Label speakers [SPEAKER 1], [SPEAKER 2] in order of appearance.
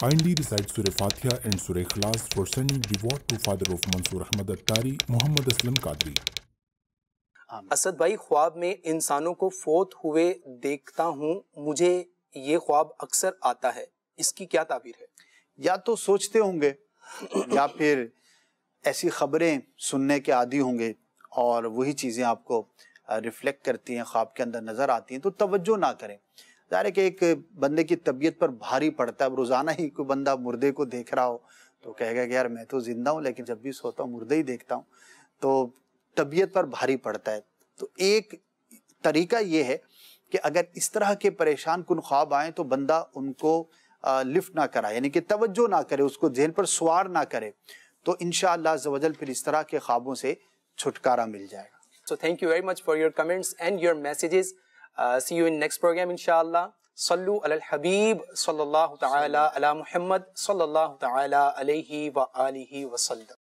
[SPEAKER 1] Kindly recite Surah Fatiha and Surah Ikhlas for sending reward to father of Mansoor Ahmad Attari, Muhammad Aslam Qadri.
[SPEAKER 2] Asad भाई ख्वाब में इंसानों को फोत हुए देखता हूँ मुझे ये ख्वाब अक्सर आता है इसकी क्या ताबीर है
[SPEAKER 3] या तो सोचते होंगे या फिर ऐसी खबरें सुनने के आदि होंगे और वही चीज़ें आपको रिफ्लेक्ट करती हैं ख्वाब के अंदर नज़र आती हैं तो तवज्जो ना करें ज़ाहिर है कि एक बंदे की तबीयत पर भारी पड़ता है रोज़ाना ही कोई बंदा मुर्दे को देख रहा हो तो कहेगा कि यार मैं तो ज़िंदा हूँ, लेकिन जब भी सोता हूँ, मुर्दे ही देखता हूँ तो तबीयत पर भारी पड़ता है तो एक तरीका ये है कि अगर इस तरह के परेशान कन ख्वाब आए तो बंदा उनको लिफ्ट ना कराए, यानी कि तवज्जो ना करे, उसको जहन पर सवार ना करे तो इन शजल फिर इस तरह के ख्वाबों से छुटकारा मिल जाएगा
[SPEAKER 2] So thank you very much for your comments and your messages. Uh, see you in next program inshallah. Sallu ala al-Habib sallallahu ta'ala ala Muhammad sallallahu ta'ala alayhi wa alihi wa sallam.